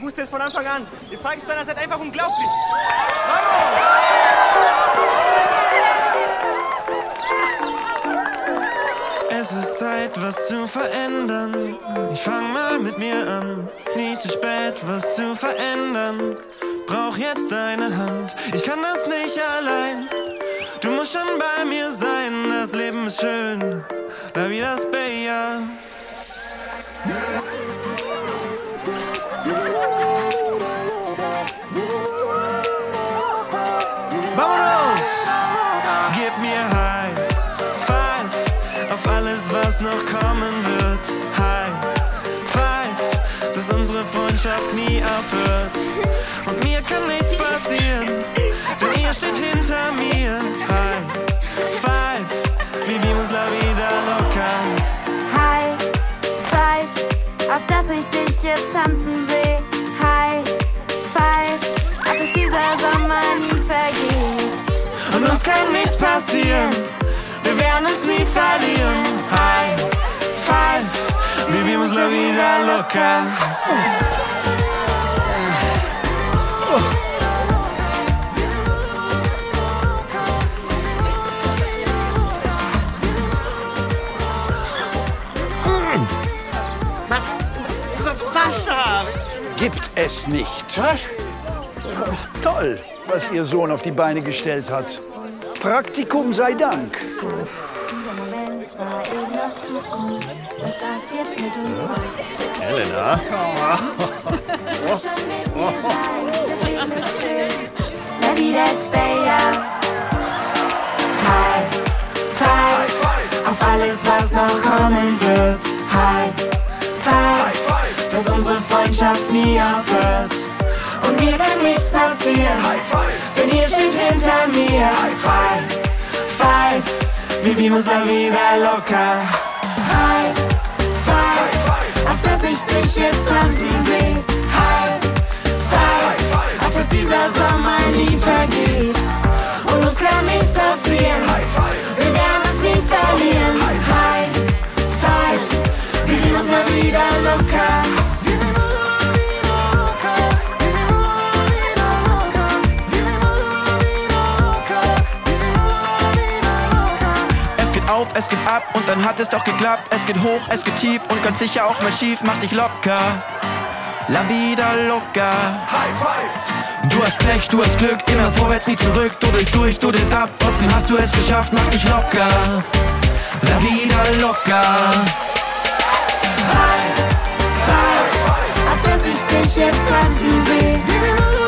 Ich wusste es von Anfang an. Ihr Pakistaner seid einfach unglaublich. Es ist Zeit, was zu verändern. Ich fang mal mit mir an. Nie zu spät, was zu verändern. Brauch jetzt deine Hand. Ich kann das nicht allein. Du musst schon bei mir sein. Das Leben ist schön. La vida es bella. Was noch kommen wird. High Five, dass unsere Freundschaft nie aufhört. Und mir kann nichts passieren, denn ihr steht hinter mir. High Five, vivimos la vida loca. High Five, auf dass ich dich jetzt tanzen sehe. High Five, auf dass dieser Sommer nie vergeht. Und uns kann nichts passieren, wir werden uns nie verlieren. High Five, vivimos la vida loca. Wasser! Gibt es nicht. Was? Toll, was Ihr Sohn auf die Beine gestellt hat. Praktikum sei Dank. Dieser Moment war eben noch Zukunft. Was das jetzt mit uns macht. Helena? Schon mit mir sein, das Leben ist schön. La vida es bella. High Five, auf alles, was noch kommen wird. High Five, dass unsere Freundschaft nie aufhört. Und mir kann nichts passieren, denn ihr steht hinter mir. High Five, Vivimos la vida loca. High Five, auf dass ich dich jetzt tanzen sehe. High Five, auf dass dieser Sommer nie vergeht. Und uns kann nichts passieren. Wir werden uns nie verlieren. Es geht ab und dann hat es doch geklappt. Es geht hoch, es geht tief und ganz sicher auch mal schief. Mach dich locker. La vida loca. Du hast Pech, du hast Glück, immer vorwärts, nie zurück. Du drehst durch, du drehst ab, trotzdem hast du es geschafft. Mach dich locker. La vida loca. Auf dass ich dich jetzt tanzen sehe.